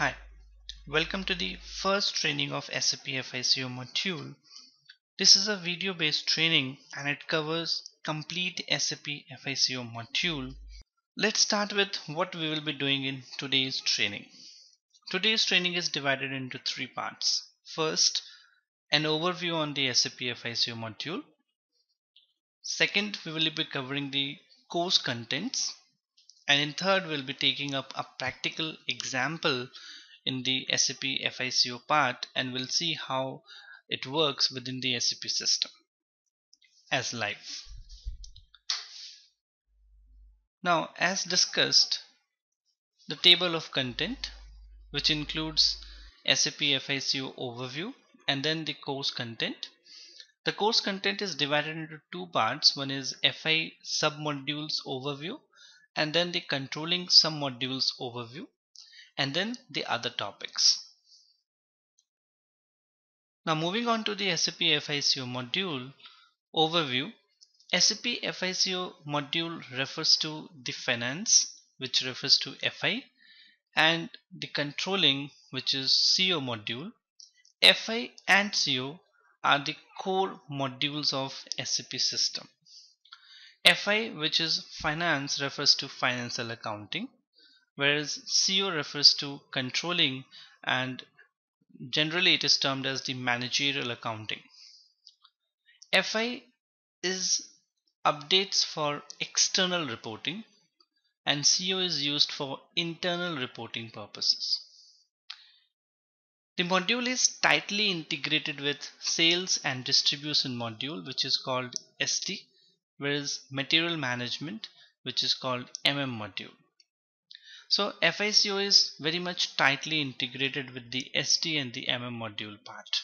Hi, welcome to the first training of SAP FICO module. This is a video based training and it covers complete SAP FICO module. Let's start with what we will be doing in today's training. Today's training is divided into three parts. First, an overview on the SAP FICO module. Second, we will be covering the course contents and in third we'll be taking up a practical example in the SAP FICO part and we'll see how it works within the SAP system as live. Now as discussed the table of content which includes SAP FICO overview and then the course content. The course content is divided into two parts. One is FI submodules overview and then the controlling some modules overview and then the other topics. Now moving on to the SAP FICO module overview. SAP FICO module refers to the finance which refers to FI and the controlling which is CO module. FI and CO are the core modules of SAP system. FI which is finance refers to financial accounting whereas CO refers to controlling and generally it is termed as the managerial accounting. FI is updates for external reporting and CO is used for internal reporting purposes. The module is tightly integrated with sales and distribution module which is called SD whereas material management which is called MM module. So FICO is very much tightly integrated with the SD and the MM module part.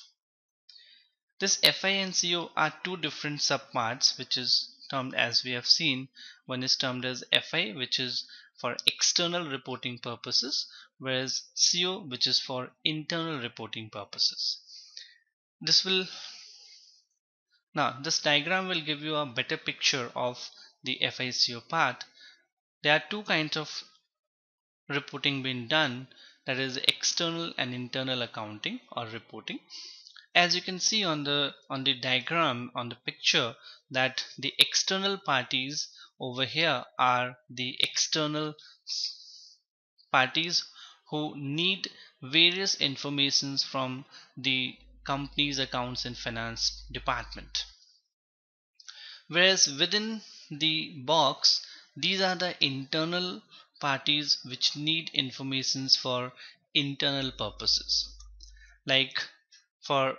This FI and CO are two different subparts which is termed as we have seen. One is termed as FI which is for external reporting purposes whereas CO which is for internal reporting purposes. This will now this diagram will give you a better picture of the FICO part. There are two kinds of reporting being done that is external and internal accounting or reporting. As you can see on the on the diagram on the picture that the external parties over here are the external parties who need various informations from the company's accounts and finance department. Whereas within the box, these are the internal parties which need informations for internal purposes. Like for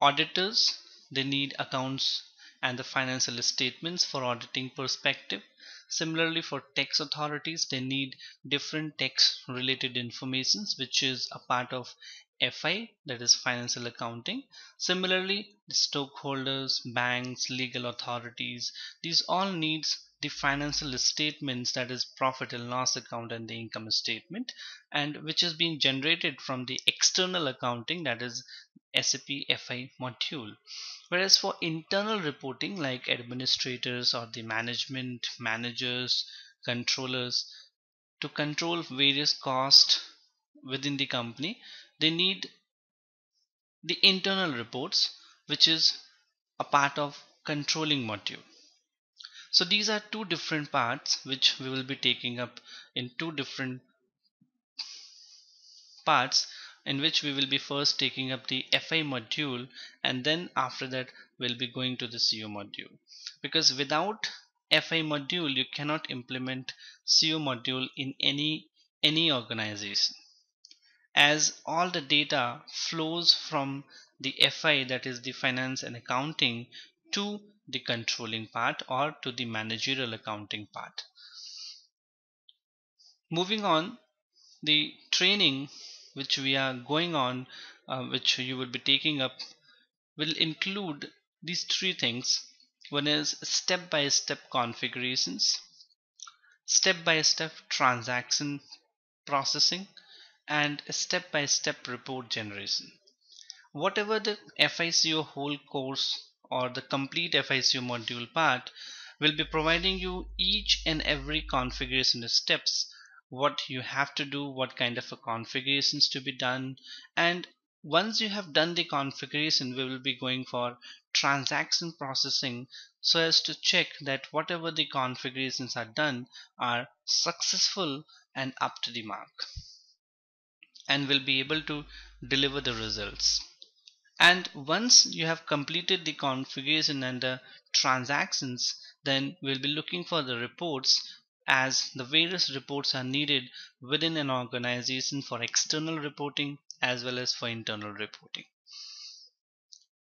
auditors, they need accounts and the financial statements for auditing perspective. Similarly for tax authorities, they need different tax related informations which is a part of FI that is financial accounting. Similarly, stockholders, banks, legal authorities, these all needs the financial statements that is profit and loss account and the income statement and which is being generated from the external accounting that is SAP FI module. Whereas for internal reporting like administrators or the management, managers, controllers to control various costs within the company they need the internal reports which is a part of controlling module so these are two different parts which we will be taking up in two different parts in which we will be first taking up the FI module and then after that we'll be going to the CO module. Because without FI module you cannot implement CO module in any any organization. As all the data flows from the FI that is the finance and accounting to the controlling part or to the managerial accounting part. Moving on the training which we are going on uh, which you will be taking up will include these three things. One is step-by-step -step configurations, step-by-step -step transaction processing and step-by-step -step report generation. Whatever the FICO whole course or the complete FICO module part will be providing you each and every configuration steps what you have to do what kind of a configurations to be done and once you have done the configuration we will be going for transaction processing so as to check that whatever the configurations are done are successful and up to the mark and will be able to deliver the results and once you have completed the configuration and the transactions then we'll be looking for the reports as the various reports are needed within an organization for external reporting as well as for internal reporting.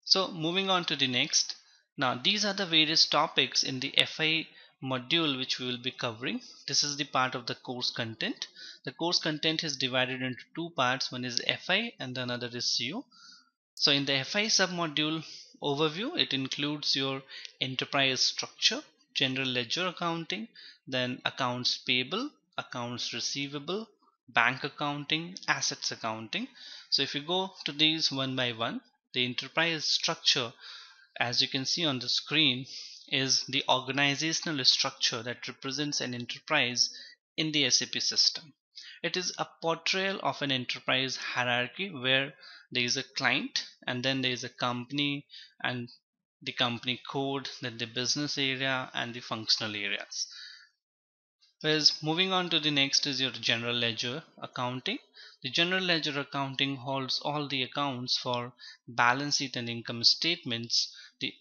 So moving on to the next. Now these are the various topics in the FI module which we will be covering. This is the part of the course content. The course content is divided into two parts. One is FI and the another is CO. So in the FI submodule overview, it includes your enterprise structure, general ledger accounting, then accounts payable, accounts receivable, bank accounting, assets accounting. So if you go to these one by one, the enterprise structure, as you can see on the screen, is the organizational structure that represents an enterprise in the SAP system. It is a portrayal of an enterprise hierarchy where there is a client and then there is a company and the company code, then the business area and the functional areas. Whereas moving on to the next is your general ledger accounting. The general ledger accounting holds all the accounts for balance sheet and income statements. The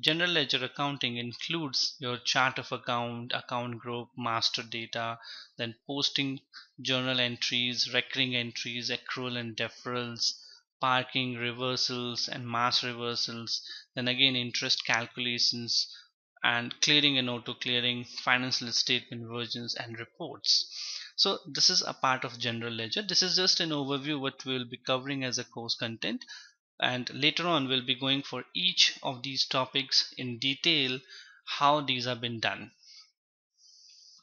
general ledger accounting includes your chart of account, account group, master data, then posting journal entries, recurring entries, accrual and deferrals, parking reversals and mass reversals then again interest calculations and clearing and auto clearing financial statement versions and reports. So this is a part of general ledger. This is just an overview what we will be covering as a course content and later on we'll be going for each of these topics in detail how these have been done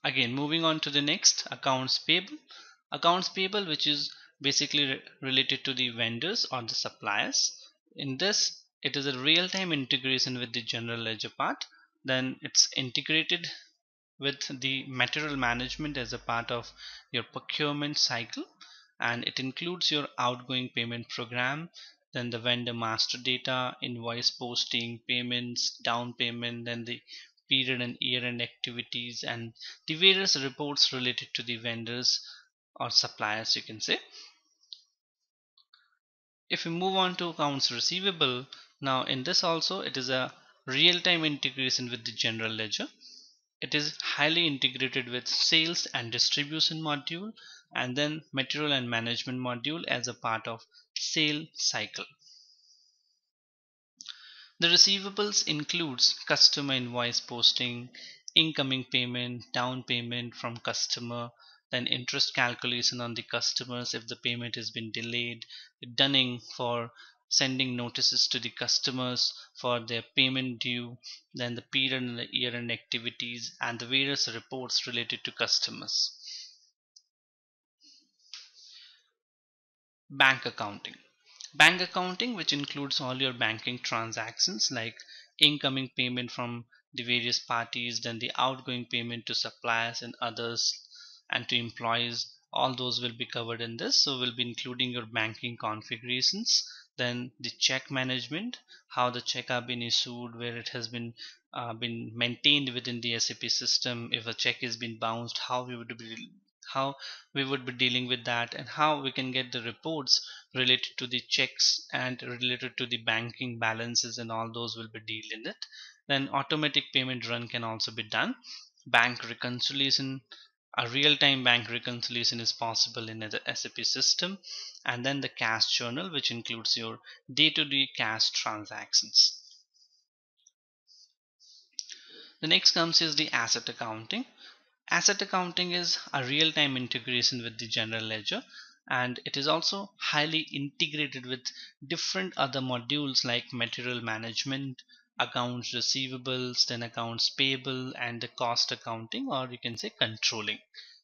again moving on to the next accounts payable accounts payable which is basically re related to the vendors or the suppliers. In this, it is a real-time integration with the general ledger part. Then it's integrated with the material management as a part of your procurement cycle and it includes your outgoing payment program then the vendor master data invoice posting payments down payment then the period and year end activities and the various reports related to the vendors or suppliers you can say if we move on to accounts receivable, now in this also it is a real-time integration with the general ledger. It is highly integrated with sales and distribution module and then material and management module as a part of sale cycle. The receivables includes customer invoice posting, incoming payment, down payment from customer, then interest calculation on the customers if the payment has been delayed, dunning for sending notices to the customers for their payment due, then the period and the year end activities and the various reports related to customers. Bank accounting. Bank accounting which includes all your banking transactions like incoming payment from the various parties, then the outgoing payment to suppliers and others, and to employees all those will be covered in this so we'll be including your banking configurations then the check management how the check have been issued where it has been uh, been maintained within the SAP system if a check has been bounced how we would be how we would be dealing with that and how we can get the reports related to the checks and related to the banking balances and all those will be dealt in it then automatic payment run can also be done bank reconciliation a real-time bank reconciliation is possible in the SAP system and then the cash journal which includes your day-to-day -day cash transactions. The next comes is the asset accounting. Asset accounting is a real-time integration with the general ledger and it is also highly integrated with different other modules like material management, accounts receivables, then accounts payable, and the cost accounting, or you can say controlling.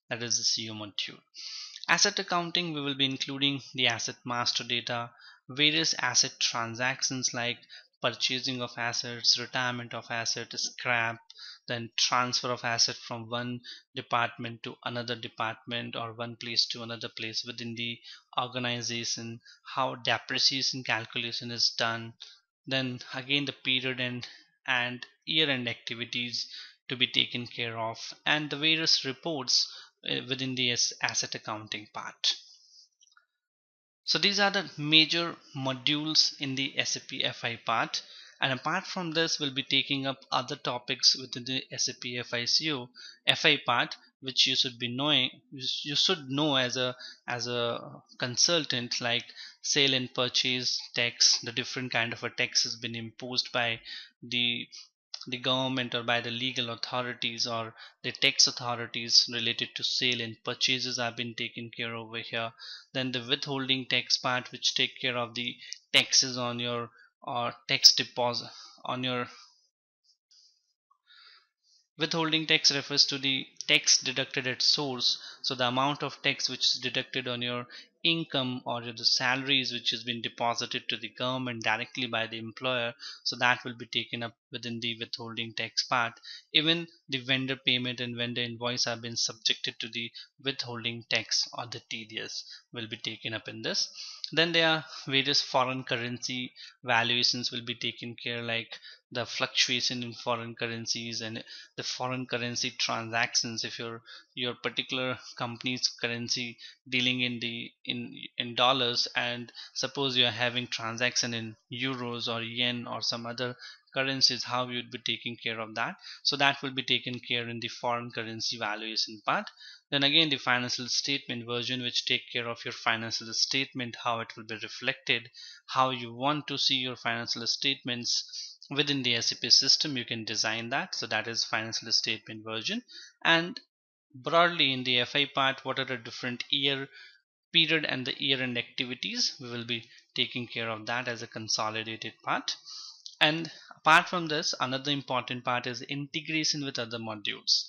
That is the CO module. Asset accounting, we will be including the asset master data, various asset transactions like purchasing of assets, retirement of assets, scrap, then transfer of asset from one department to another department or one place to another place within the organization how depreciation calculation is done. Then again the period end and year end activities to be taken care of and the various reports uh, within the asset accounting part so these are the major modules in the SAP FI part. And apart from this we'll be taking up other topics within the SAP FICO FI part which you should be knowing you should know as a as a consultant like sale and purchase tax the different kind of a tax has been imposed by the the government or by the legal authorities or the tax authorities related to sale and purchases have been taken care over here then the withholding tax part which take care of the taxes on your or tax deposit on your Withholding tax refers to the tax deducted at source. So the amount of tax which is deducted on your income or the salaries which has been deposited to the government directly by the employer so that will be taken up within the withholding tax part. Even the vendor payment and vendor invoice have been subjected to the withholding tax or the TDS will be taken up in this. Then there are various foreign currency valuations will be taken care like the fluctuation in foreign currencies and the foreign currency transactions. If your your particular company's currency dealing in the in in dollars and suppose you are having transaction in euros or yen or some other currencies how you would be taking care of that? So that will be taken care in the foreign currency valuation part. Then again the financial statement version which take care of your financial statement how it will be reflected how you want to see your financial statements within the SAP system you can design that. So that is financial statement version. And broadly in the FI part what are the different year period and the year end activities? We will be taking care of that as a consolidated part. And apart from this another important part is integration with other modules.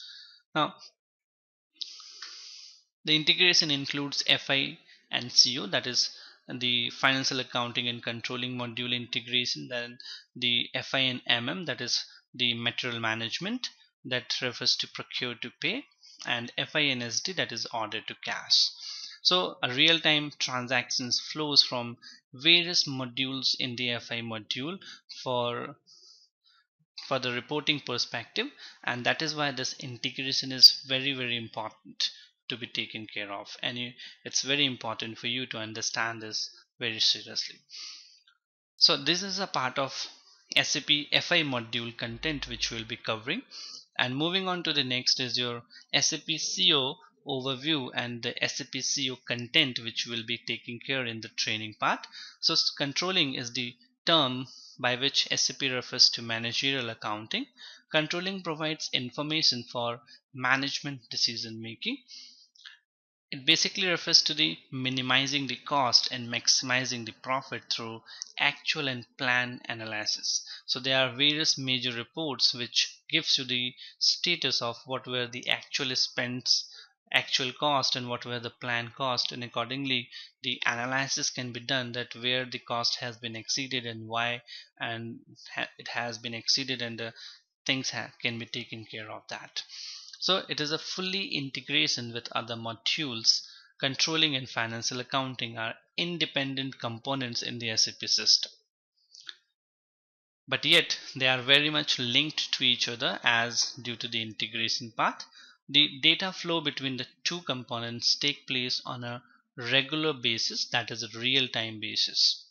Now the integration includes FI and CO that is the financial accounting and controlling module integration then the FI and MM that is the material management that refers to procure to pay and FI and SD that is order to cash. So a real-time transactions flows from various modules in the FI module for for the reporting perspective and that is why this integration is very very important to be taken care of and you, it's very important for you to understand this very seriously so this is a part of SAP FI module content which we'll be covering and moving on to the next is your SAP CO overview and the SAP CO content which will be taking care in the training part. So controlling is the term by which SAP refers to managerial accounting. Controlling provides information for management decision making. It basically refers to the minimizing the cost and maximizing the profit through actual and plan analysis. So there are various major reports which gives you the status of what were the actual spends actual cost and what were the planned cost and accordingly the analysis can be done that where the cost has been exceeded and why and it has been exceeded and the things can be taken care of that so it is a fully integration with other modules. Controlling and financial accounting are independent components in the SAP system. But yet they are very much linked to each other as due to the integration part. The data flow between the two components take place on a regular basis that is a real-time basis.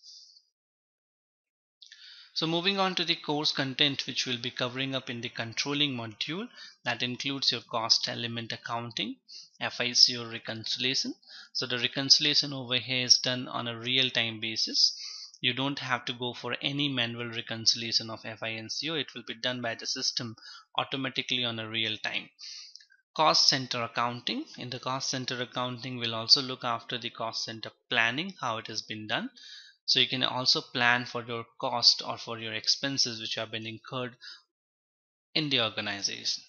So moving on to the course content which we'll be covering up in the controlling module that includes your cost element accounting, FICO reconciliation. So the reconciliation over here is done on a real-time basis. You don't have to go for any manual reconciliation of FI and It will be done by the system automatically on a real time cost center accounting in the cost center accounting we'll also look after the cost center planning how it has been done so you can also plan for your cost or for your expenses which have been incurred in the organization.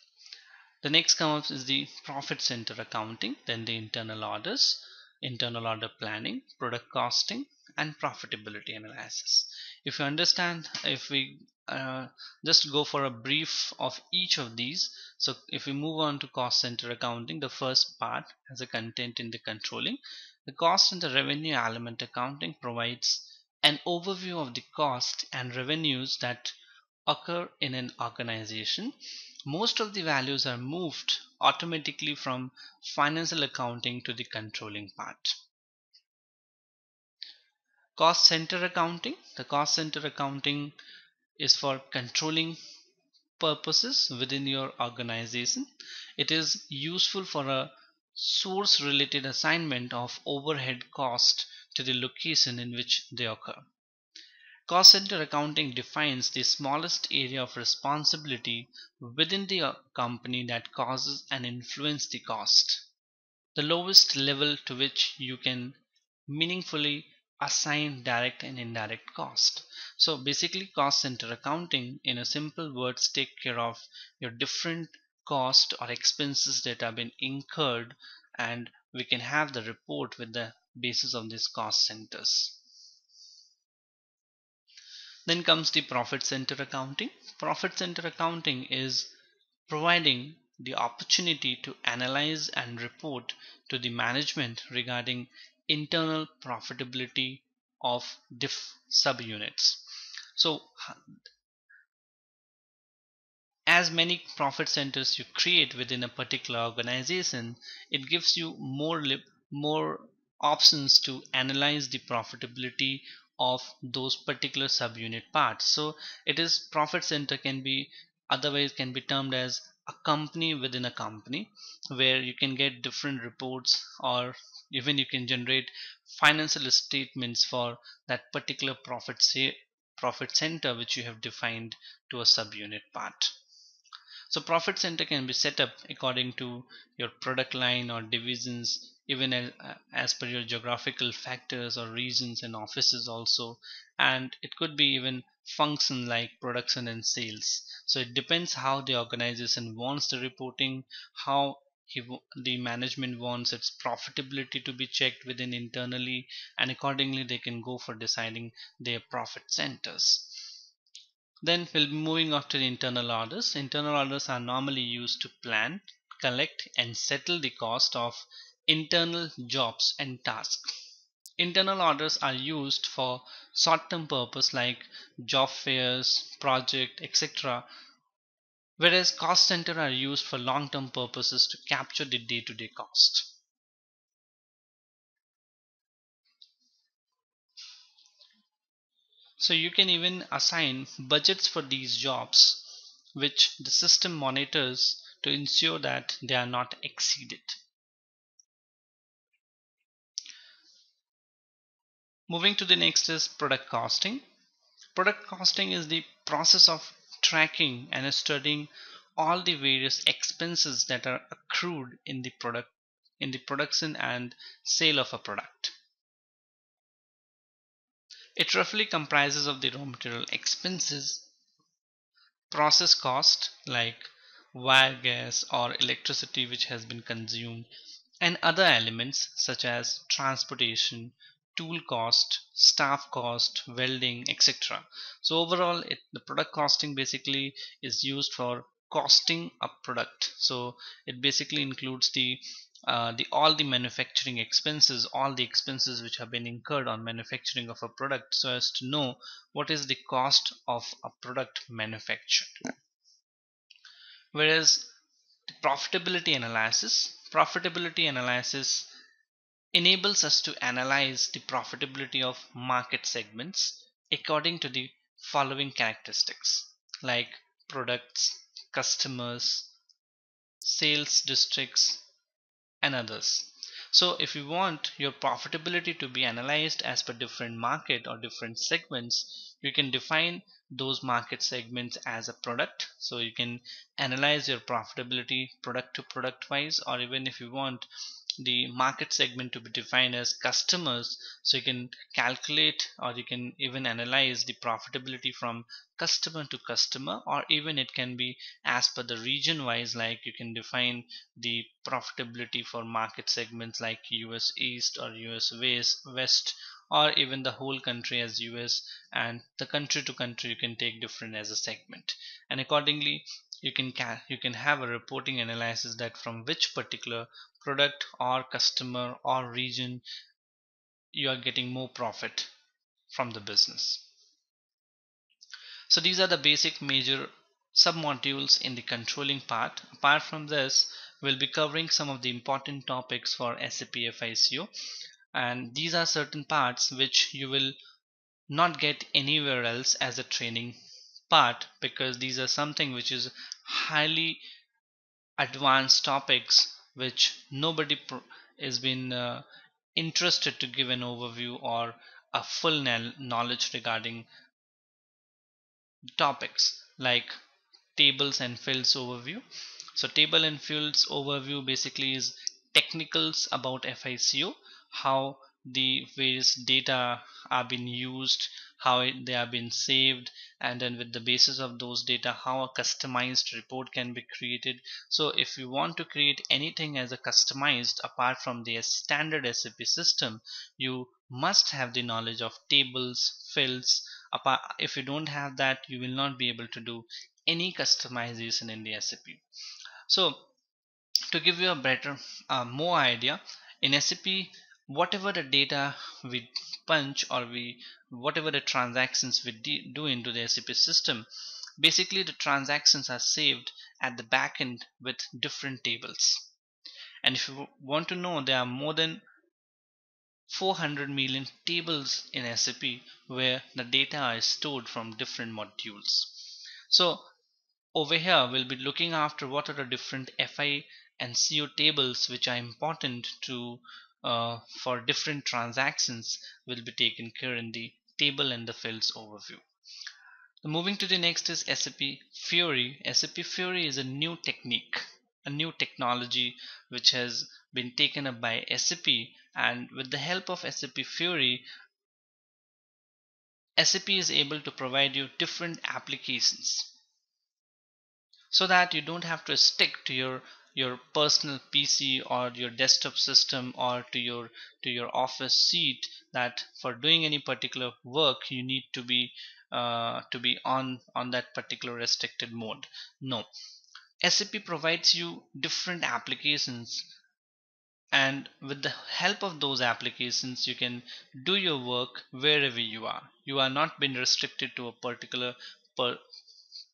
The next comes is the profit center accounting then the internal orders internal order planning product costing and profitability analysis. If you understand if we uh, just go for a brief of each of these so if we move on to cost center accounting the first part has a content in the controlling. The cost and the revenue element accounting provides an overview of the cost and revenues that occur in an organization. Most of the values are moved automatically from financial accounting to the controlling part. Cost center accounting. The cost center accounting is for controlling purposes within your organization. It is useful for a source related assignment of overhead cost to the location in which they occur. Cost center accounting defines the smallest area of responsibility within the uh, company that causes and influences the cost. The lowest level to which you can meaningfully assign direct and indirect cost. So basically cost center accounting in a simple words take care of your different cost or expenses that have been incurred and we can have the report with the basis of these cost centers. Then comes the profit center accounting. Profit center accounting is providing the opportunity to analyze and report to the management regarding internal profitability of diff subunits. So as many profit centers you create within a particular organization, it gives you more more options to analyze the profitability of those particular subunit parts. So it is profit center can be otherwise can be termed as a company within a company where you can get different reports or even you can generate financial statements for that particular profit say profit center which you have defined to a subunit part so profit center can be set up according to your product line or divisions even as, uh, as per your geographical factors or regions and offices also. And it could be even function like production and sales. So it depends how the organization wants the reporting how he, the management wants its profitability to be checked within internally and accordingly they can go for deciding their profit centers then we'll be moving the internal orders internal orders are normally used to plan collect and settle the cost of internal jobs and tasks internal orders are used for short-term purpose like job fairs project etc whereas cost center are used for long-term purposes to capture the day-to-day -day cost. So you can even assign budgets for these jobs which the system monitors to ensure that they are not exceeded. Moving to the next is product costing. Product costing is the process of tracking and studying all the various expenses that are accrued in the product in the production and sale of a product. It roughly comprises of the raw material expenses, process cost like wire gas or electricity which has been consumed and other elements such as transportation, tool cost, staff cost, welding, etc. So overall, it, the product costing basically is used for costing a product. So it basically includes the uh, the all the manufacturing expenses, all the expenses which have been incurred on manufacturing of a product, so as to know what is the cost of a product manufactured. Whereas the profitability analysis, profitability analysis enables us to analyze the profitability of market segments according to the following characteristics like products, customers, sales districts, and others. So if you want your profitability to be analyzed as per different market or different segments, you can define those market segments as a product. So you can analyze your profitability product to product wise or even if you want the market segment to be defined as customers so you can calculate or you can even analyze the profitability from customer to customer or even it can be as per the region wise like you can define the profitability for market segments like US East or US West or even the whole country as US and the country to country you can take different as a segment. And accordingly you can you can have a reporting analysis that from which particular product or customer or region you are getting more profit from the business so these are the basic major submodules in the controlling part. Apart from this we'll be covering some of the important topics for SAP FICO and these are certain parts which you will not get anywhere else as a training part because these are something which is highly advanced topics which nobody has been uh, interested to give an overview or a full knowledge regarding topics like tables and fields overview. So table and fields overview basically is technicals about FICO how the various data are being used how they are being saved and then with the basis of those data how a customized report can be created. So if you want to create anything as a customized apart from the standard SAP system you must have the knowledge of tables fields if you don't have that you will not be able to do any customization in the SAP so to give you a better uh, more idea in SAP whatever the data we punch or we whatever the transactions we do into the SAP system basically the transactions are saved at the back end with different tables. And if you want to know there are more than 400 million tables in SAP where the data is stored from different modules so over here we'll be looking after what are the different FI and CO tables which are important to uh, for different transactions will be taken care in the table and the fields overview. Moving to the next is SAP Fiori. SAP Fiori is a new technique, a new technology which has been taken up by SAP and with the help of SAP Fiori SAP is able to provide you different applications so that you don't have to stick to your your personal PC or your desktop system or to your to your office seat that for doing any particular work you need to be uh, to be on on that particular restricted mode. No. SAP provides you different applications and with the help of those applications you can do your work wherever you are. You are not been restricted to a particular per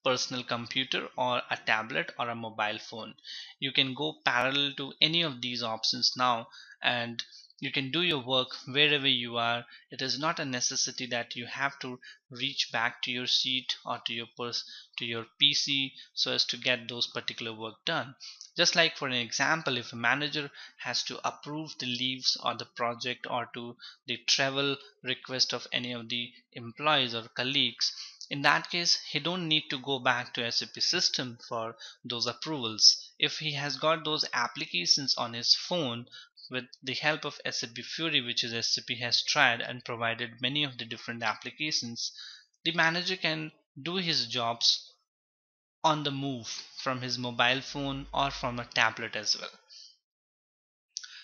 personal computer or a tablet or a mobile phone. You can go parallel to any of these options now and you can do your work wherever you are. It is not a necessity that you have to reach back to your seat or to your to your PC so as to get those particular work done. Just like for an example if a manager has to approve the leaves or the project or to the travel request of any of the employees or colleagues in that case he don't need to go back to SAP system for those approvals. If he has got those applications on his phone with the help of SAP Fiori which is SAP has tried and provided many of the different applications the manager can do his jobs on the move from his mobile phone or from a tablet as well.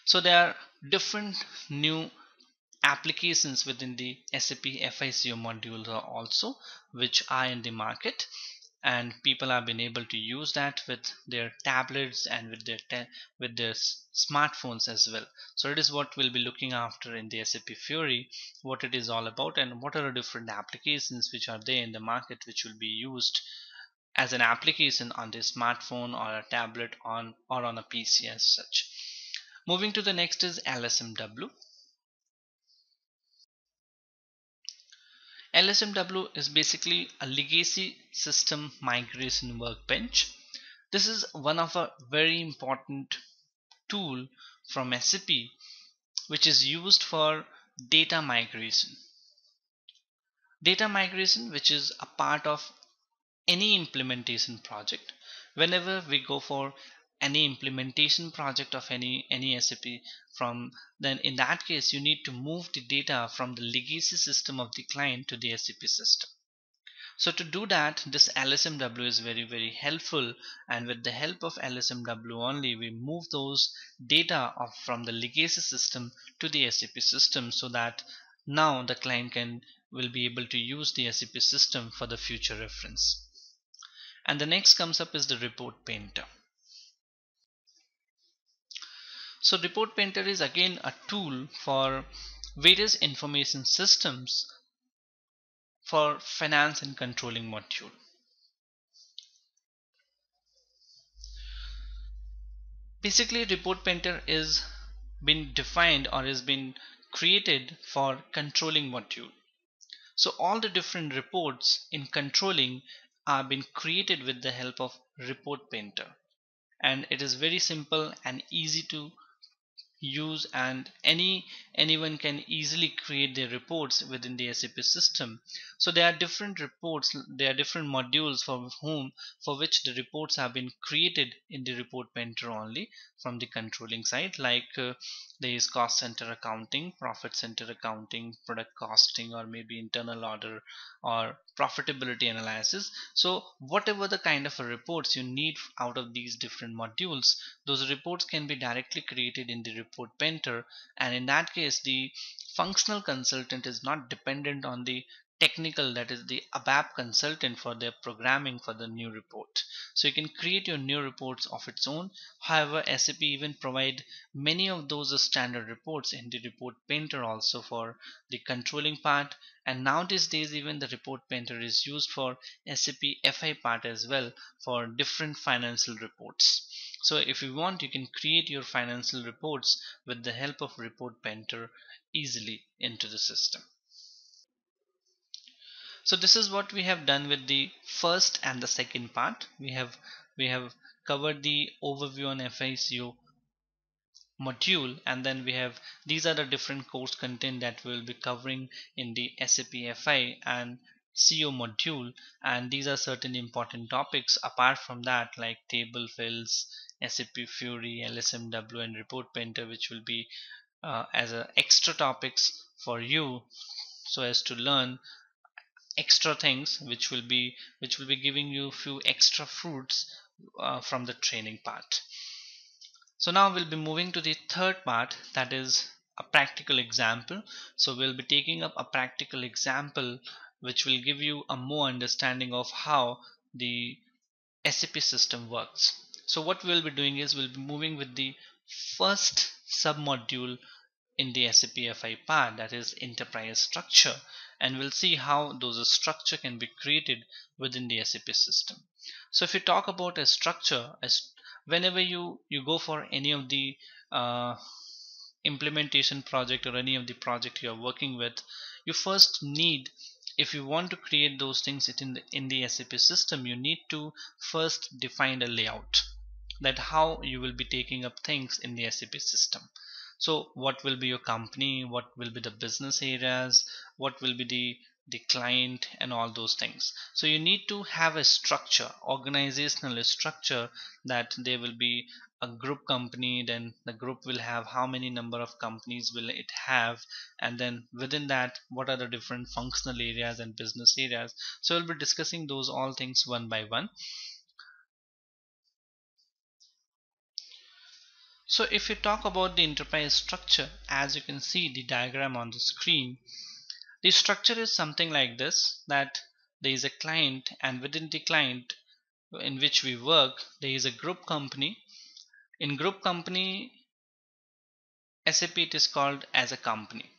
So there are different new applications within the SAP FICO module also which are in the market and people have been able to use that with their tablets and with their with their smartphones as well. So it is what we'll be looking after in the SAP Fiori what it is all about and what are the different applications which are there in the market which will be used as an application on the smartphone or a tablet on or on a PC as such. Moving to the next is LSMW LSMW is basically a legacy system migration workbench. This is one of a very important tool from SAP which is used for data migration. Data migration which is a part of any implementation project. Whenever we go for any implementation project of any any SAP from then in that case you need to move the data from the legacy system of the client to the SAP system so to do that, this LSMW is very, very helpful. And with the help of LSMW only, we move those data of, from the legacy system to the SAP system so that now the client can will be able to use the SAP system for the future reference. And the next comes up is the report painter. So report painter is again a tool for various information systems for finance and controlling module. Basically report painter is been defined or has been created for controlling module. So all the different reports in controlling are been created with the help of report painter and it is very simple and easy to use and any anyone can easily create their reports within the SAP system. So there are different reports there are different modules for whom for which the reports have been created in the report painter only from the controlling side like uh, there is cost center accounting profit center accounting product costing or maybe internal order or profitability analysis. So whatever the kind of reports you need out of these different modules those reports can be directly created in the report painter. And in that case the functional consultant is not dependent on the technical that is the ABAP consultant for their programming for the new report. So you can create your new reports of its own. However, SAP even provide many of those standard reports in the report painter also for the controlling part and nowadays days even the report painter is used for SAP FI part as well for different financial reports. So if you want you can create your financial reports with the help of report painter easily into the system. So this is what we have done with the first and the second part. We have we have covered the overview on FICO module and then we have these are the different course content that we will be covering in the SAP FI and CO module and these are certain important topics apart from that like table fills, SAP Fiori, LSMW and report painter which will be uh, as a extra topics for you so as to learn extra things which will be which will be giving you a few extra fruits uh, from the training part. So now we'll be moving to the third part that is a practical example. So we'll be taking up a practical example which will give you a more understanding of how the SAP system works. So what we'll be doing is we'll be moving with the first submodule in the SAP FI part that is enterprise structure and we'll see how those structure can be created within the SAP system. So if you talk about a structure as whenever you you go for any of the uh, implementation project or any of the project you are working with you first need if you want to create those things in the, in the SAP system you need to first define a layout that how you will be taking up things in the SAP system so what will be your company? What will be the business areas? What will be the the client and all those things? So you need to have a structure organizational structure that there will be a group company then the group will have how many number of companies will it have and then within that what are the different functional areas and business areas. So we'll be discussing those all things one by one So if you talk about the enterprise structure, as you can see the diagram on the screen, the structure is something like this that there is a client and within the client in which we work, there is a group company. In group company, SAP it is called as a company.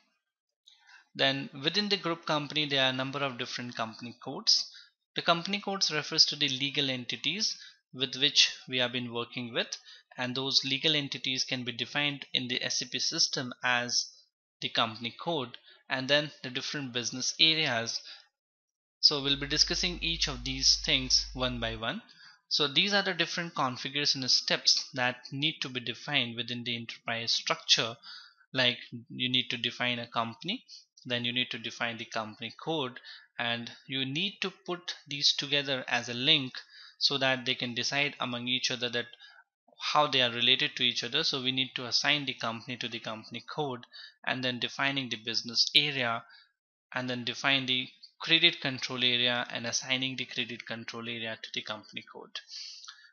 Then within the group company, there are a number of different company codes. The company codes refers to the legal entities with which we have been working with and those legal entities can be defined in the SAP system as the company code and then the different business areas. So we'll be discussing each of these things one by one. So these are the different configuration steps that need to be defined within the enterprise structure. Like you need to define a company then you need to define the company code and you need to put these together as a link so that they can decide among each other that how they are related to each other. So we need to assign the company to the company code and then defining the business area and then define the credit control area and assigning the credit control area to the company code.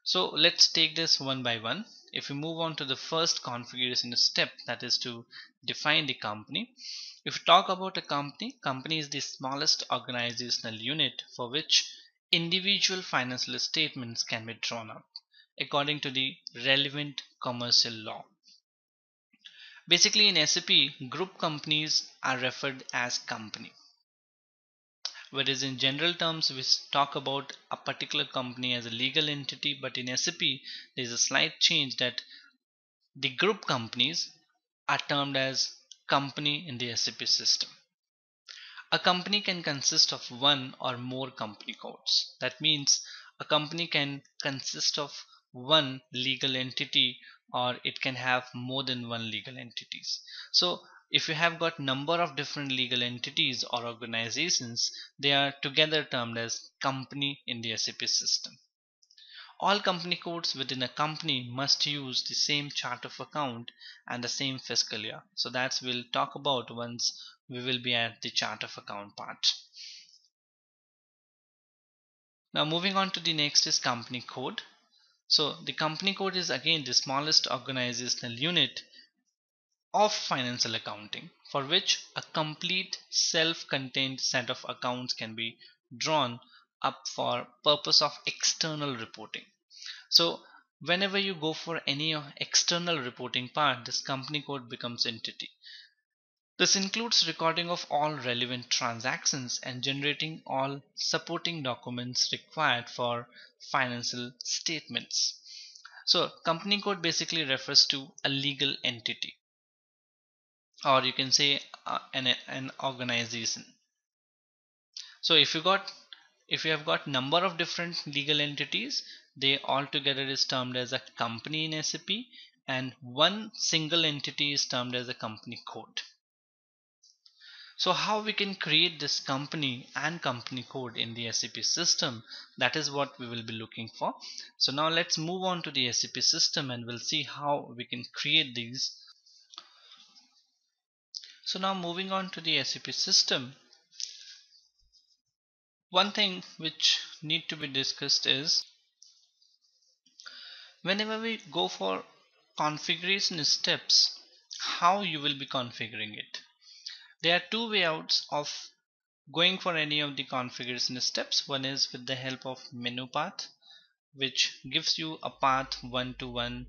So let's take this one by one. If we move on to the first configuration step that is to define the company. If we talk about a company company is the smallest organizational unit for which individual financial statements can be drawn up according to the relevant commercial law basically in SAP group companies are referred as company whereas in general terms we talk about a particular company as a legal entity but in SAP there is a slight change that the group companies are termed as company in the SAP system. A company can consist of one or more company codes. That means a company can consist of one legal entity or it can have more than one legal entities. So if you have got number of different legal entities or organizations they are together termed as company in the SAP system all company codes within a company must use the same chart of account and the same fiscal year so that's we'll talk about once we will be at the chart of account part. Now moving on to the next is company code. So the company code is again the smallest organizational unit of financial accounting for which a complete self-contained set of accounts can be drawn up for purpose of external reporting. So whenever you go for any external reporting part this company code becomes entity this includes recording of all relevant transactions and generating all supporting documents required for financial statements. So company code basically refers to a legal entity or you can say uh, an, an organization. So if you got if you have got number of different legal entities they all together is termed as a company in SAP and one single entity is termed as a company code so how we can create this company and company code in the SAP system that is what we will be looking for so now let's move on to the SAP system and we'll see how we can create these so now moving on to the SAP system. One thing which need to be discussed is whenever we go for configuration steps, how you will be configuring it. There are two way outs of going for any of the configuration steps. One is with the help of menu path which gives you a path one to one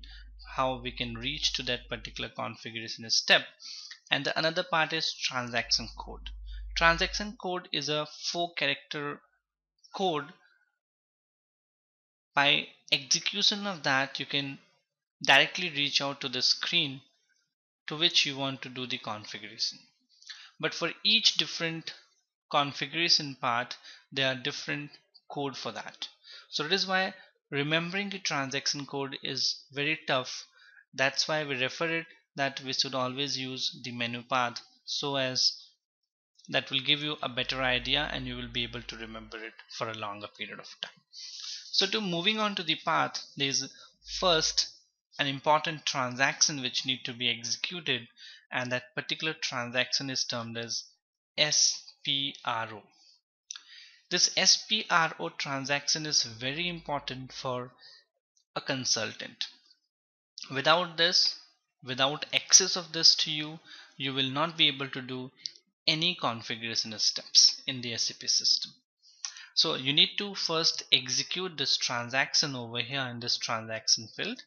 how we can reach to that particular configuration step. And the another part is transaction code. Transaction code is a four character code. By execution of that you can directly reach out to the screen to which you want to do the configuration but for each different configuration part there are different code for that so it is why remembering the transaction code is very tough that's why we refer it that we should always use the menu path so as that will give you a better idea and you will be able to remember it for a longer period of time. So to moving on to the path there is first an important transaction which need to be executed and that particular transaction is termed as SPRO. This SPRO transaction is very important for a consultant. Without this without access of this to you you will not be able to do any configuration steps in the SAP system so you need to first execute this transaction over here in this transaction field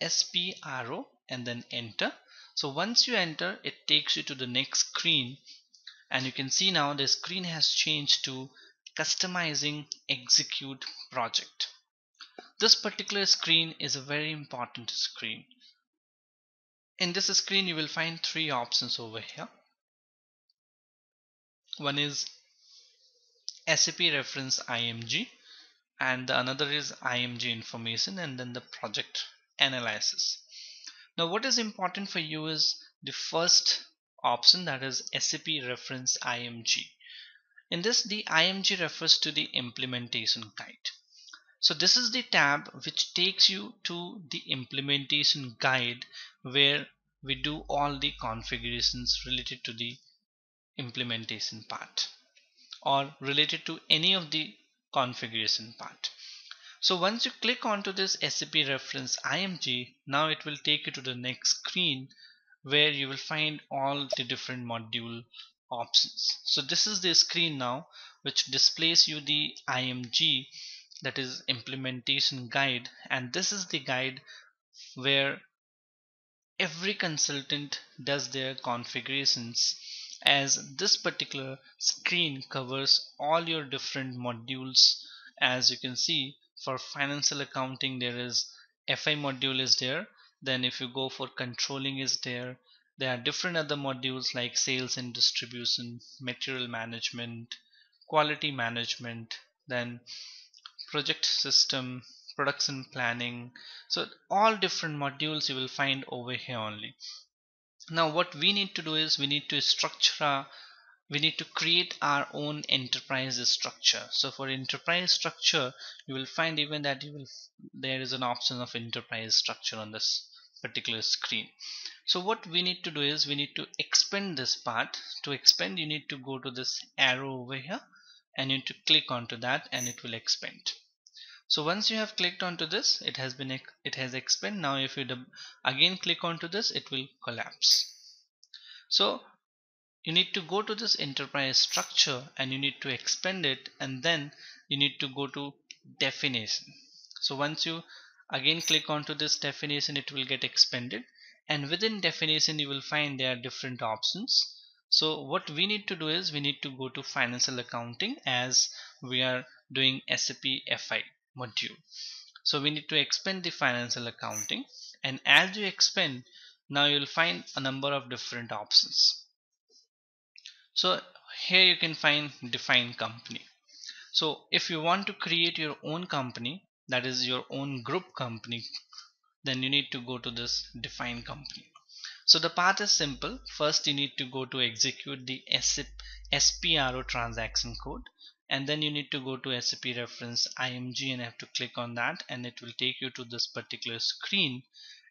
SPRO and then enter so once you enter it takes you to the next screen. And you can see now the screen has changed to customizing execute project. This particular screen is a very important screen. In this screen you will find three options over here. One is SAP reference IMG and the another is IMG information and then the project analysis now what is important for you is the first option that is SAP reference IMG in this the IMG refers to the implementation guide so this is the tab which takes you to the implementation guide where we do all the configurations related to the implementation part or related to any of the configuration part. So once you click onto this SAP reference IMG, now it will take you to the next screen where you will find all the different module options. So this is the screen now which displays you the IMG that is implementation guide and this is the guide where every consultant does their configurations as this particular screen covers all your different modules as you can see for financial accounting there is FI module is there. Then if you go for controlling is there. There are different other modules like sales and distribution material management quality management then project system production planning. So all different modules you will find over here only. Now what we need to do is we need to structure we need to create our own enterprise structure. So for enterprise structure you will find even that you will there is an option of enterprise structure on this particular screen. So what we need to do is we need to expand this part. To expand you need to go to this arrow over here and you need to click onto that and it will expand. So once you have clicked onto this it has been it has expanded. Now if you again click onto this it will collapse. So you need to go to this enterprise structure and you need to expand it and then you need to go to definition so once you again click onto this definition it will get expanded and within definition you will find there are different options so what we need to do is we need to go to financial accounting as we are doing SAP FI module. So we need to expand the financial accounting and as you expand now you'll find a number of different options. So here you can find define company. So if you want to create your own company that is your own group company then you need to go to this define company. So the path is simple. First you need to go to execute the SPRO transaction code and then you need to go to SAP reference IMG and have to click on that and it will take you to this particular screen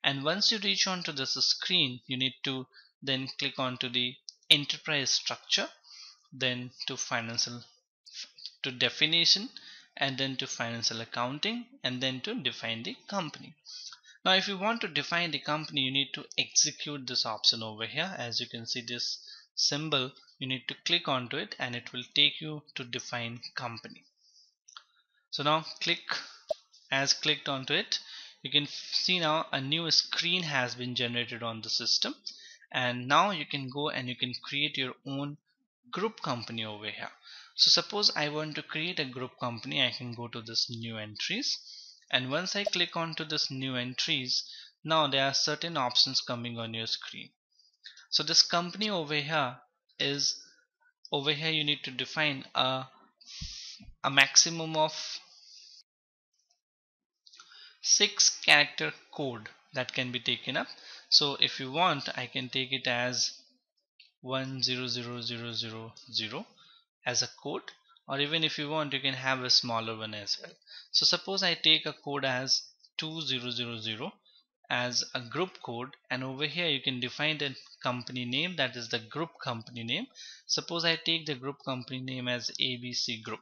and once you reach onto this screen you need to then click onto the enterprise structure then to financial to definition and then to financial accounting and then to define the company. Now if you want to define the company you need to execute this option over here. As you can see this symbol you need to click onto it and it will take you to define company. So now click as clicked onto it you can see now a new screen has been generated on the system and now you can go and you can create your own group company over here. So suppose I want to create a group company I can go to this new entries. And once I click onto this new entries now there are certain options coming on your screen. So this company over here is over here you need to define a, a maximum of six character code that can be taken up so if you want I can take it as 100000 as a code or even if you want you can have a smaller one as well. So suppose I take a code as 2000 as a group code and over here you can define the company name that is the group company name. Suppose I take the group company name as ABC group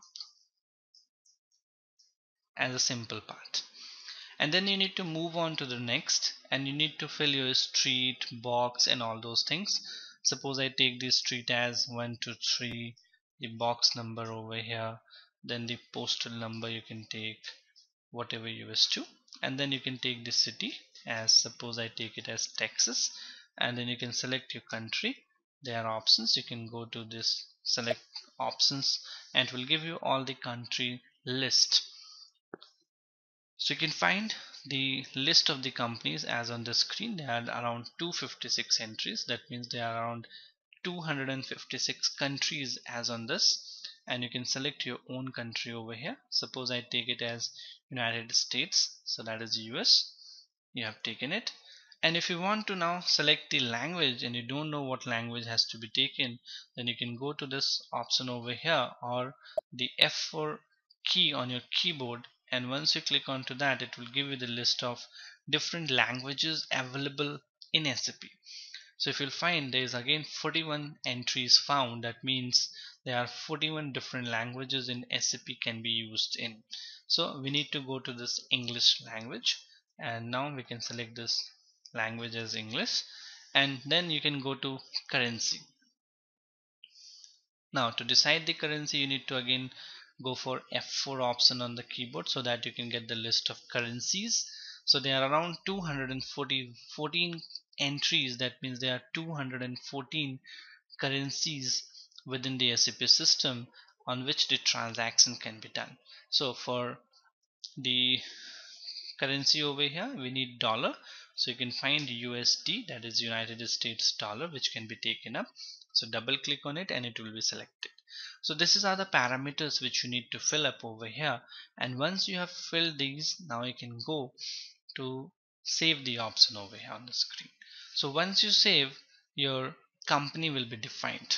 as a simple part and then you need to move on to the next and you need to fill your street box and all those things. Suppose I take this street as 123 the box number over here then the postal number you can take whatever you wish to. And then you can take the city as suppose I take it as Texas and then you can select your country. There are options. You can go to this select options and it will give you all the country list so you can find the list of the companies as on the screen. There are around 256 entries. That means there are around 256 countries as on this. And you can select your own country over here. Suppose I take it as United States. So that is US you have taken it. And if you want to now select the language and you don't know what language has to be taken then you can go to this option over here or the F4 key on your keyboard and once you click onto that it will give you the list of different languages available in SAP so if you'll find there is again 41 entries found that means there are 41 different languages in SAP can be used in. So we need to go to this English language and now we can select this language as English and then you can go to currency. Now to decide the currency you need to again go for F4 option on the keyboard so that you can get the list of currencies. So there are around 214 entries. That means there are 214 currencies within the SAP system on which the transaction can be done. So for the currency over here we need dollar. So you can find USD that is United States dollar which can be taken up. So double click on it and it will be selected so this is are the parameters which you need to fill up over here. And once you have filled these now you can go to save the option over here on the screen. So once you save your company will be defined.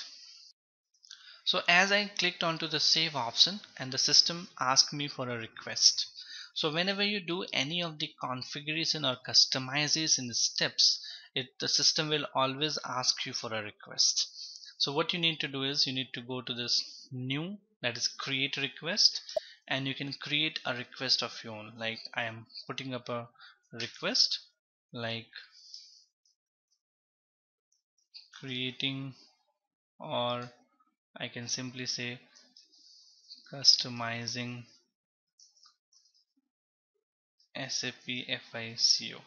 So as I clicked onto the save option and the system asked me for a request. So whenever you do any of the configuration or customization steps it the system will always ask you for a request so what you need to do is you need to go to this new that is create request and you can create a request of your own. Like I am putting up a request like creating or I can simply say customizing SAP FICO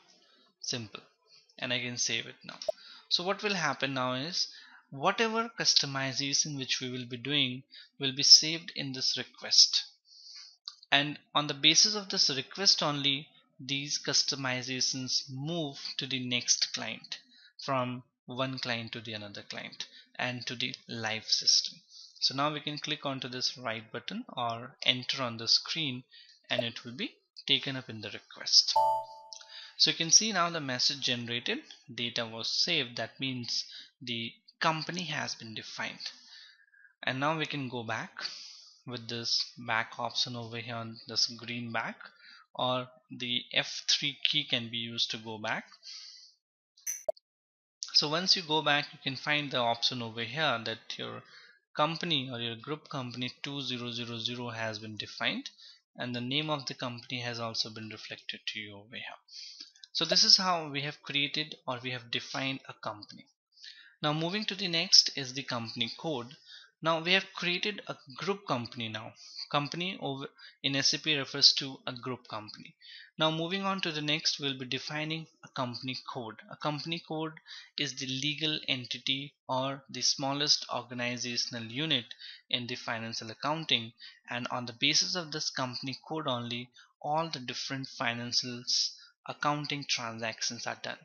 simple. And I can save it now. So what will happen now is whatever customization which we will be doing will be saved in this request. And on the basis of this request only these customizations move to the next client from one client to the another client and to the live system. So now we can click onto this right button or enter on the screen and it will be taken up in the request. So you can see now the message generated data was saved. That means the company has been defined. And now we can go back with this back option over here on this green back or the F3 key can be used to go back. So once you go back you can find the option over here that your company or your group company 2000 has been defined and the name of the company has also been reflected to you over here. So this is how we have created or we have defined a company now moving to the next is the company code. Now we have created a group company now. Company over in SAP refers to a group company. Now moving on to the next we'll be defining a company code. A company code is the legal entity or the smallest organizational unit in the financial accounting and on the basis of this company code only all the different financial accounting transactions are done.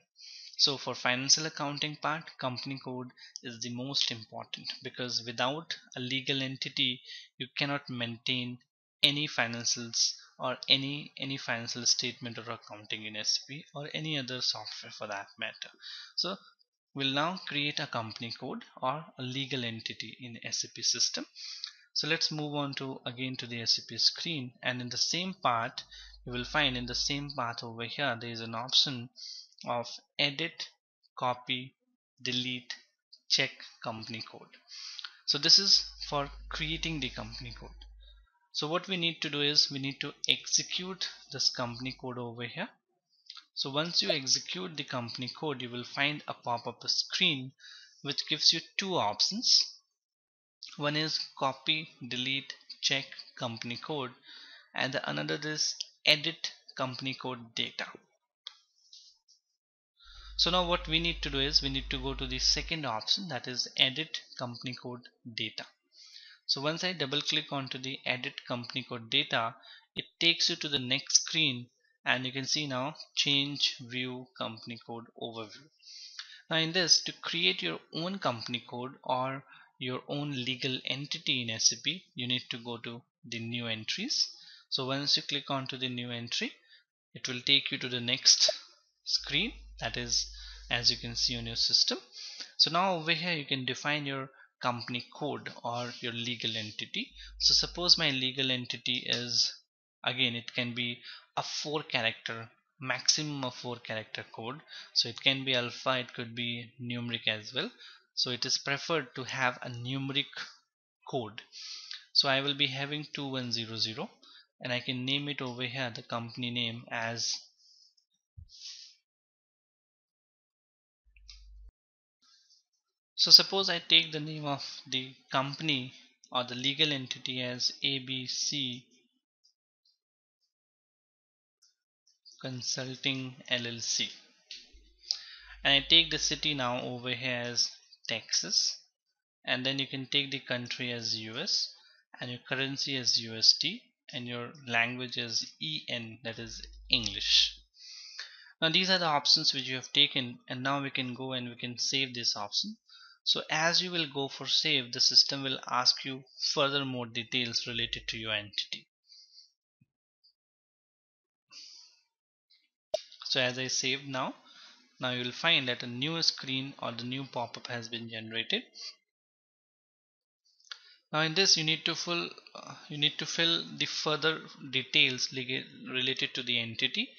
So for financial accounting part, company code is the most important because without a legal entity, you cannot maintain any financials or any any financial statement or accounting in SAP or any other software for that matter. So we'll now create a company code or a legal entity in SAP system. So let's move on to again to the SAP screen and in the same part you will find in the same path over here there is an option of edit copy delete check company code. So this is for creating the company code. So what we need to do is we need to execute this company code over here. So once you execute the company code you will find a pop-up screen which gives you two options. One is copy delete check company code and the another is edit company code data so now what we need to do is we need to go to the second option that is edit company code data. So once I double click onto the edit company code data, it takes you to the next screen and you can see now change view company code overview. Now in this to create your own company code or your own legal entity in SAP, you need to go to the new entries. So once you click onto the new entry, it will take you to the next screen that is as you can see on your system. So now over here you can define your company code or your legal entity. So suppose my legal entity is again it can be a four character maximum of four character code. So it can be alpha it could be numeric as well. So it is preferred to have a numeric code. So I will be having 2100 and I can name it over here the company name as so suppose I take the name of the company or the legal entity as ABC Consulting LLC and I take the city now over here as Texas. And then you can take the country as US and your currency as USD and your language as EN that is English. Now these are the options which you have taken and now we can go and we can save this option so as you will go for save the system will ask you further more details related to your entity. So as I saved now now you will find that a new screen or the new pop-up has been generated. Now in this you need to fill uh, you need to fill the further details related to the entity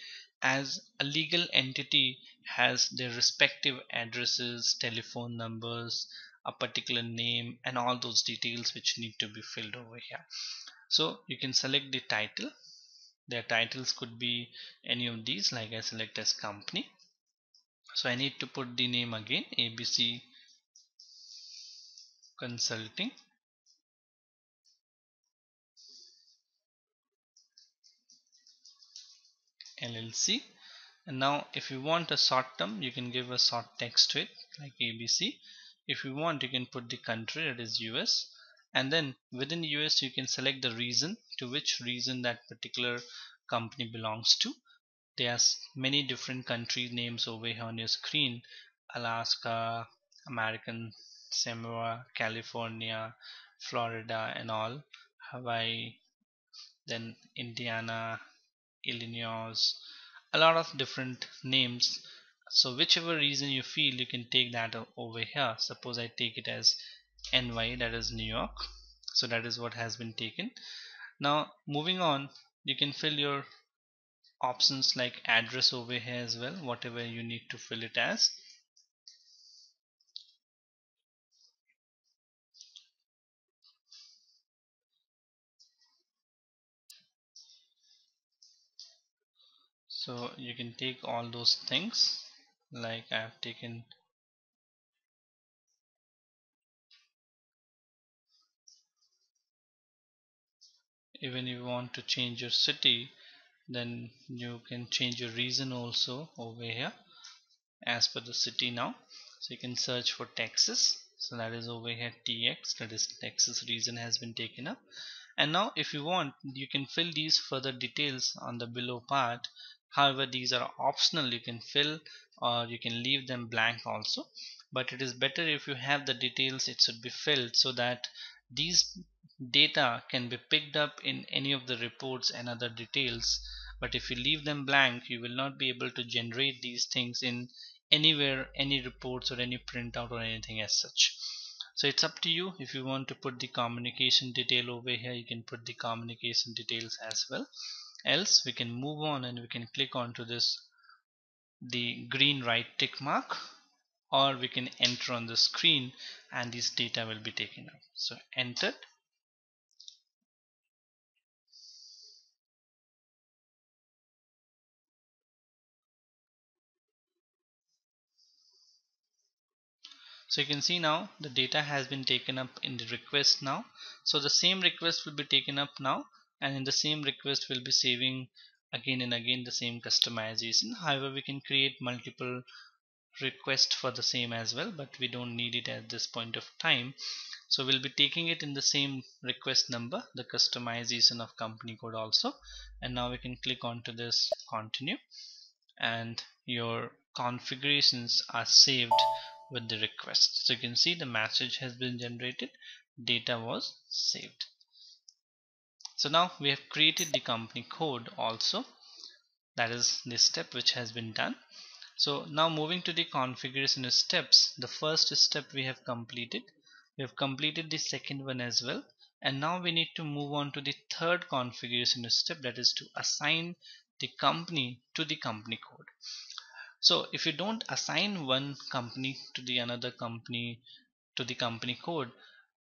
as a legal entity has their respective addresses telephone numbers a particular name and all those details which need to be filled over here. So you can select the title. Their titles could be any of these like I select as company. So I need to put the name again ABC consulting. LLC and now if you want a short term you can give a short text to it like ABC if you want you can put the country that is US and then within US you can select the region to which region that particular company belongs to. There's many different country names over here on your screen. Alaska American Samoa California Florida and all. Hawaii then Indiana Illinois a lot of different names. So whichever reason you feel you can take that over here. Suppose I take it as NY that is New York. So that is what has been taken. Now moving on you can fill your options like address over here as well whatever you need to fill it as so you can take all those things like I have taken even if you want to change your city then you can change your region also over here as per the city now. So you can search for Texas so that is over here TX that is Texas region has been taken up. And now if you want you can fill these further details on the below part however these are optional. You can fill or you can leave them blank also. But it is better if you have the details it should be filled so that these data can be picked up in any of the reports and other details. But if you leave them blank you will not be able to generate these things in anywhere any reports or any printout or anything as such. So it's up to you. If you want to put the communication detail over here you can put the communication details as well else we can move on and we can click onto this the green right tick mark or we can enter on the screen and this data will be taken up. So entered. So you can see now the data has been taken up in the request now. So the same request will be taken up now and in the same request we'll be saving again and again the same customization. However we can create multiple requests for the same as well but we don't need it at this point of time. So we'll be taking it in the same request number the customization of company code also. And now we can click onto this continue and your configurations are saved with the request. So you can see the message has been generated data was saved so now we have created the company code also. That is the step which has been done. So now moving to the configuration steps the first step we have completed. We have completed the second one as well. And now we need to move on to the third configuration step that is to assign the company to the company code. So if you don't assign one company to the another company to the company code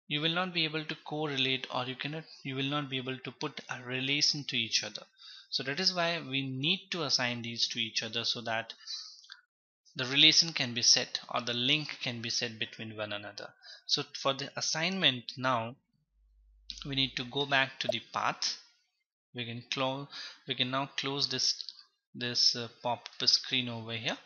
you will not be able to correlate or you cannot you will not be able to put a relation to each other. So that is why we need to assign these to each other so that the relation can be set or the link can be set between one another. So for the assignment now we need to go back to the path. We can close we can now close this this uh, pop-up screen over here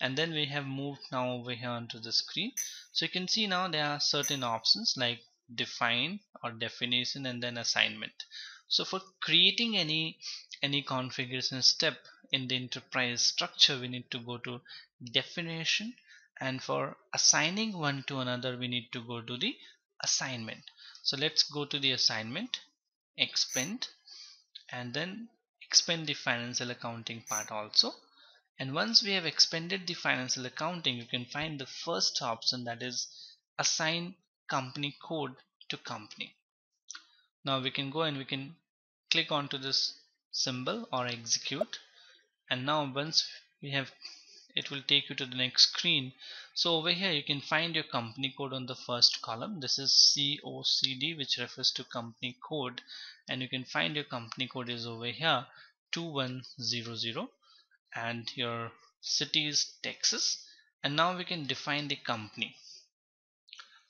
and then we have moved now over here onto the screen. So you can see now there are certain options like define or definition and then assignment. So for creating any any configuration step in the enterprise structure we need to go to definition. And for assigning one to another we need to go to the assignment. So let's go to the assignment expand and then expand the financial accounting part also and once we have expanded the financial accounting you can find the first option that is assign company code to company. Now we can go and we can click onto this symbol or execute. And now once we have it will take you to the next screen. So over here you can find your company code on the first column. This is COCD which refers to company code. And you can find your company code is over here 2100 and your city is Texas and now we can define the company.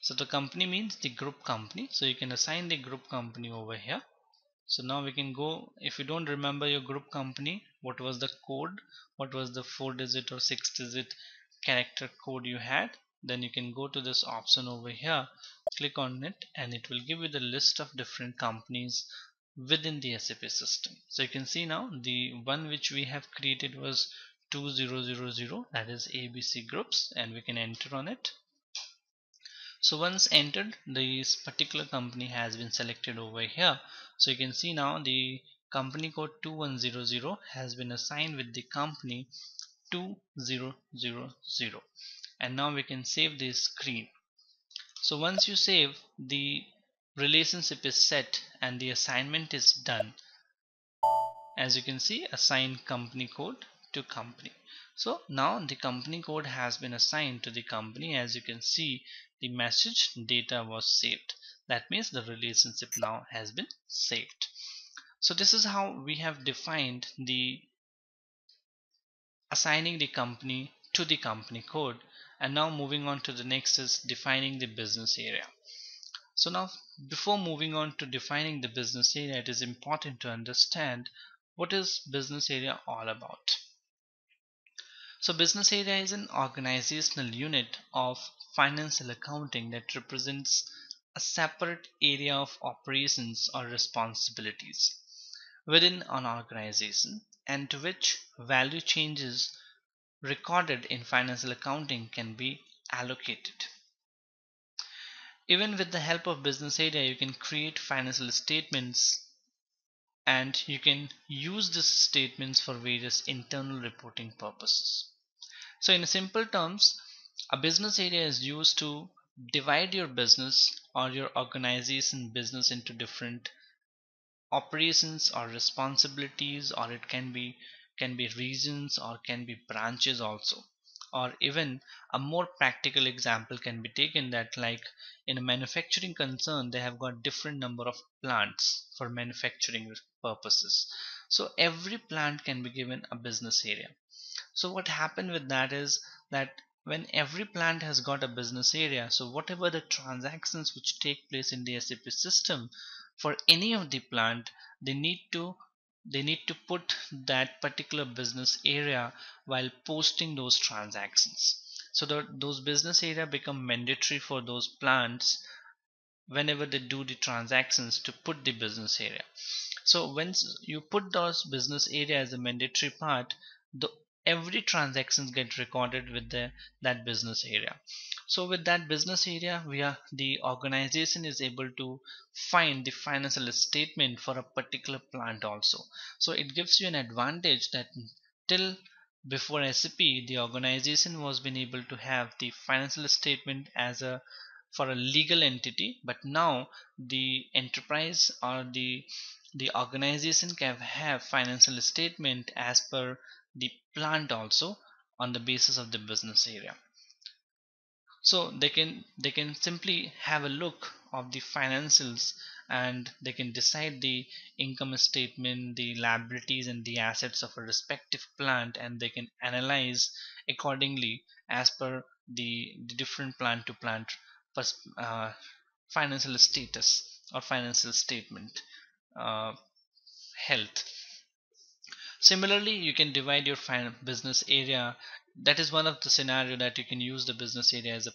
So the company means the group company. So you can assign the group company over here. So now we can go if you don't remember your group company what was the code? What was the four digit or six digit character code you had? Then you can go to this option over here click on it and it will give you the list of different companies within the SAP system. So you can see now the one which we have created was 2000 that is ABC groups and we can enter on it. So once entered this particular company has been selected over here. So you can see now the company code 2100 has been assigned with the company 2000 and now we can save this screen. So once you save the relationship is set and the assignment is done. As you can see assign company code to company. So now the company code has been assigned to the company. As you can see the message data was saved. That means the relationship now has been saved. So this is how we have defined the assigning the company to the company code. And now moving on to the next is defining the business area so now before moving on to defining the business area it is important to understand what is business area all about so business area is an organizational unit of financial accounting that represents a separate area of operations or responsibilities within an organization and to which value changes recorded in financial accounting can be allocated. Even with the help of business area you can create financial statements and you can use these statements for various internal reporting purposes. So in simple terms a business area is used to divide your business or your organization business into different operations or responsibilities or it can be can be regions or can be branches also or even a more practical example can be taken that like in a manufacturing concern they have got different number of plants for manufacturing purposes. So every plant can be given a business area. So what happened with that is that when every plant has got a business area so whatever the transactions which take place in the SAP system for any of the plant they need to they need to put that particular business area while posting those transactions. So that those business area become mandatory for those plants whenever they do the transactions to put the business area. So once you put those business area as a mandatory part the every transactions get recorded with the that business area so with that business area the organization is able to find the financial statement for a particular plant also. So it gives you an advantage that till before SAP the organization was been able to have the financial statement as a for a legal entity but now the enterprise or the the organization can have financial statement as per the plant also on the basis of the business area so they can they can simply have a look of the financials and they can decide the income statement the liabilities and the assets of a respective plant and they can analyze accordingly as per the, the different plant to plant uh, financial status or financial statement uh, health. Similarly you can divide your business area that is one of the scenario that you can use the business area as a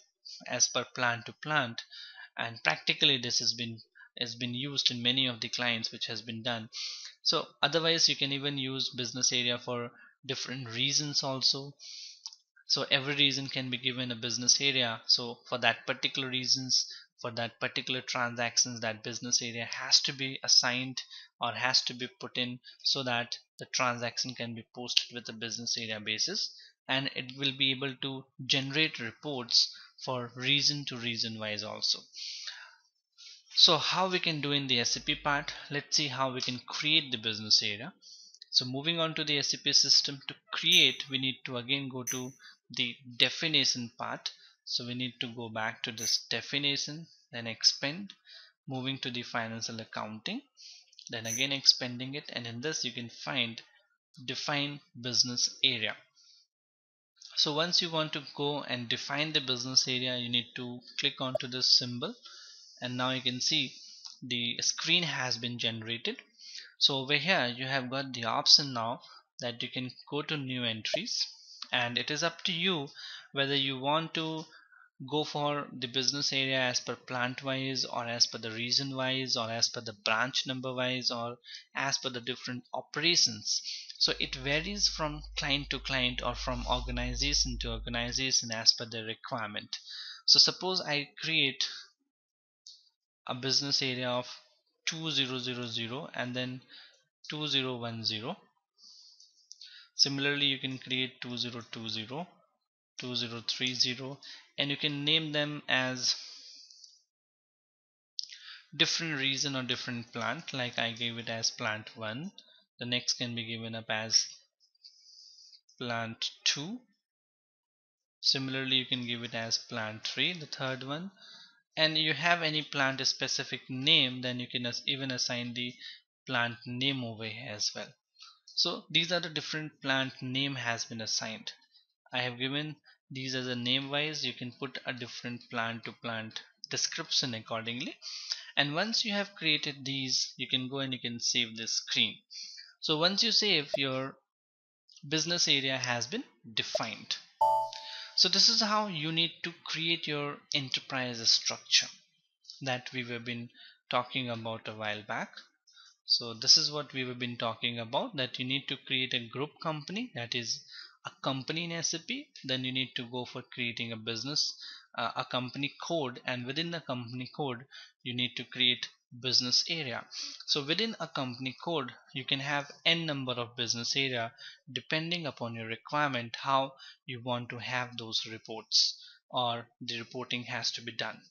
as per plant to plant. And practically this has been has been used in many of the clients which has been done. So otherwise you can even use business area for different reasons also. So every reason can be given a business area. So for that particular reasons for that particular transactions that business area has to be assigned or has to be put in so that the transaction can be posted with the business area basis and it will be able to generate reports for reason to reason wise also. So how we can do in the SAP part? Let's see how we can create the business area. So moving on to the SAP system to create we need to again go to the definition part. So we need to go back to this definition then expand. Moving to the financial accounting then again expanding it and in this you can find define business area so once you want to go and define the business area you need to click onto this symbol. And now you can see the screen has been generated. So over here you have got the option now that you can go to new entries. And it is up to you whether you want to go for the business area as per plant wise or as per the region wise or as per the branch number wise or as per the different operations so it varies from client to client or from organization to organization as per the requirement. So suppose I create a business area of 2000 and then 2010 similarly you can create 2020 2030 and you can name them as different region or different plant. Like I gave it as plant 1 the next can be given up as plant 2 similarly you can give it as plant 3 the third one. And you have any plant specific name then you can even assign the plant name over here as well. So these are the different plant name has been assigned. I have given these as a name wise you can put a different plant to plant description accordingly. And once you have created these you can go and you can save this screen so once you save your business area has been defined so this is how you need to create your enterprise structure that we have been talking about a while back. So this is what we have been talking about that you need to create a group company that is a company in SAP then you need to go for creating a business uh, a company code and within the company code you need to create business area. So within a company code you can have n number of business area depending upon your requirement how you want to have those reports or the reporting has to be done.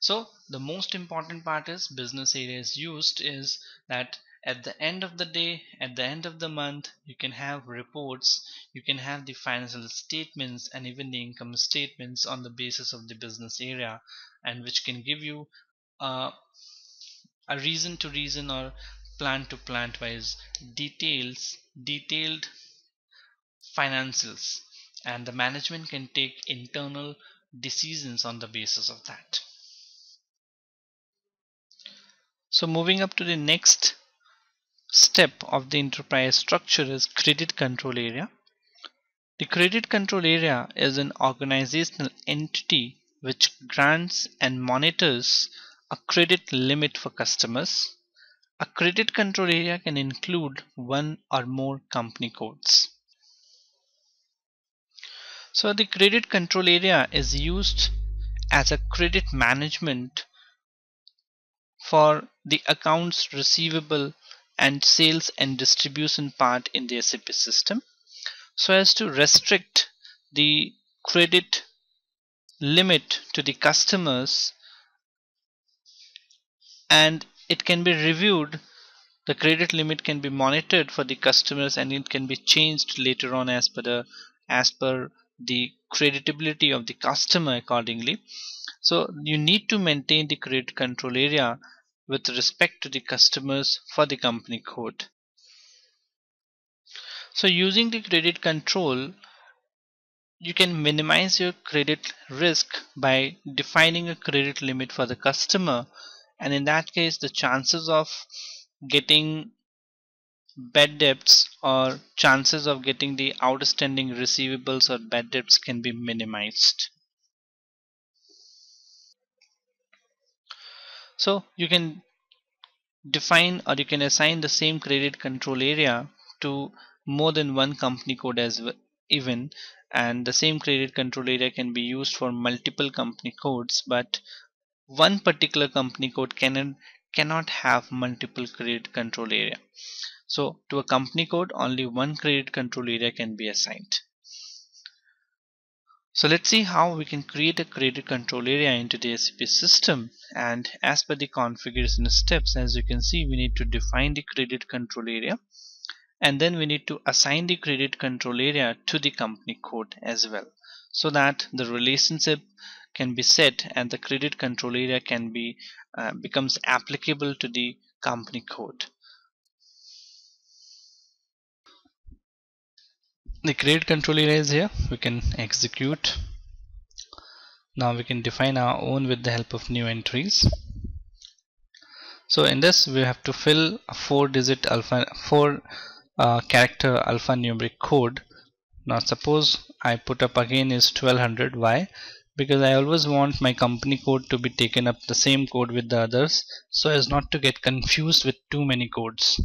So the most important part is business areas used is that at the end of the day at the end of the month you can have reports. You can have the financial statements and even the income statements on the basis of the business area and which can give you uh, a reason to reason or plant to plant wise details detailed financials. And the management can take internal decisions on the basis of that. So moving up to the next step of the enterprise structure is credit control area. The credit control area is an organizational entity which grants and monitors a credit limit for customers. A credit control area can include one or more company codes. So the credit control area is used as a credit management for the accounts receivable and sales and distribution part in the SAP system so as to restrict the credit limit to the customers and it can be reviewed. The credit limit can be monitored for the customers and it can be changed later on as per the as per the creditability of the customer accordingly. So you need to maintain the credit control area with respect to the customers for the company code. So using the credit control you can minimize your credit risk by defining a credit limit for the customer and in that case the chances of getting bad debts or chances of getting the outstanding receivables or bad debts can be minimized. So you can define or you can assign the same credit control area to more than one company code as even. And the same credit control area can be used for multiple company codes but one particular company code can, cannot have multiple credit control area. So to a company code only one credit control area can be assigned. So let's see how we can create a credit control area into the SAP system. And as per the configuration steps as you can see we need to define the credit control area. And then we need to assign the credit control area to the company code as well. So that the relationship can be set and the credit control area can be uh, becomes applicable to the company code. The credit control area is here. We can execute. Now we can define our own with the help of new entries. So in this we have to fill a four digit alpha four uh, character alphanumeric code. Now suppose I put up again is 1200 why because I always want my company code to be taken up the same code with the others so as not to get confused with too many codes.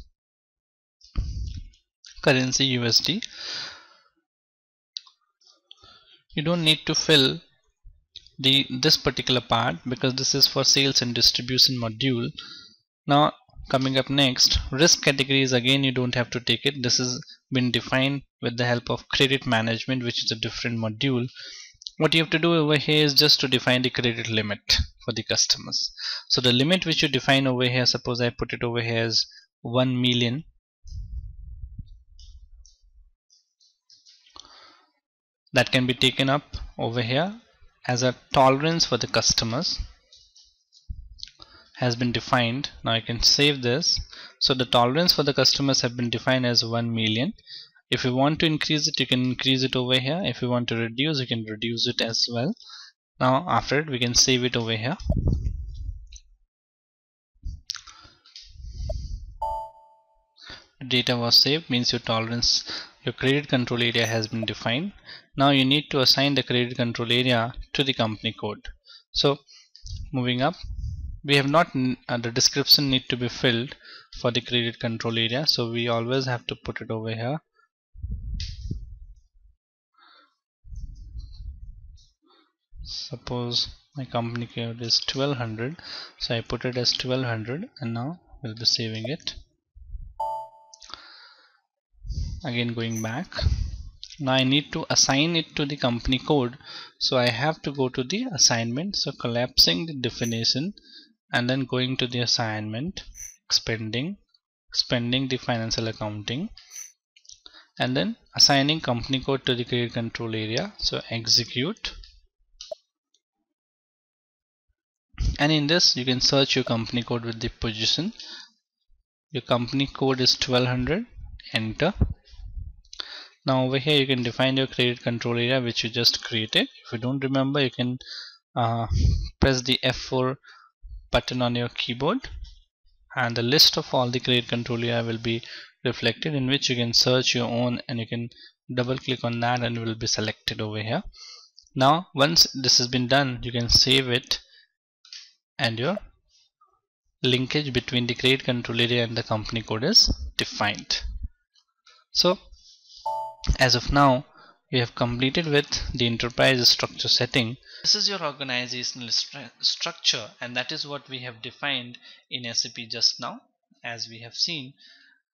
Currency USD you don't need to fill the this particular part because this is for sales and distribution module. Now coming up next risk categories again you don't have to take it. This has been defined with the help of credit management which is a different module what you have to do over here is just to define the credit limit for the customers. So the limit which you define over here suppose I put it over here as 1 million. That can be taken up over here as a tolerance for the customers has been defined. Now I can save this. So the tolerance for the customers have been defined as 1 million if you want to increase it you can increase it over here. If you want to reduce you can reduce it as well. Now after it we can save it over here. Data was saved means your tolerance your credit control area has been defined. Now you need to assign the credit control area to the company code. So moving up we have not uh, the description need to be filled for the credit control area. So we always have to put it over here suppose my company code is 1200 so I put it as 1200 and now we'll be saving it. Again going back. Now I need to assign it to the company code. So I have to go to the assignment. So collapsing the definition and then going to the assignment expanding expanding the financial accounting and then assigning company code to the credit control area. So execute. And in this you can search your company code with the position. Your company code is 1200 enter. Now over here you can define your credit control area which you just created. If you don't remember you can uh, press the F4 button on your keyboard. And the list of all the credit control area will be reflected in which you can search your own and you can double click on that and it will be selected over here. Now once this has been done you can save it and your linkage between the credit control area and the company code is defined. So as of now we have completed with the enterprise structure setting. This is your organizational stru structure and that is what we have defined in SAP just now. As we have seen.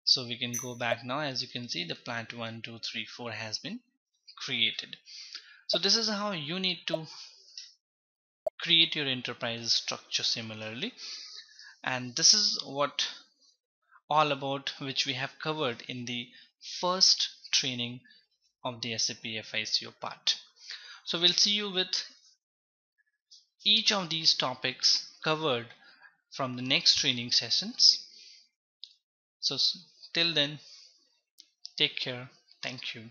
So we can go back now as you can see the plant 1, 2, 3, 4 has been created. So this is how you need to create your enterprise structure similarly and this is what all about which we have covered in the first training of the SAP FICO part. So we'll see you with each of these topics covered from the next training sessions. So till then, take care. Thank you.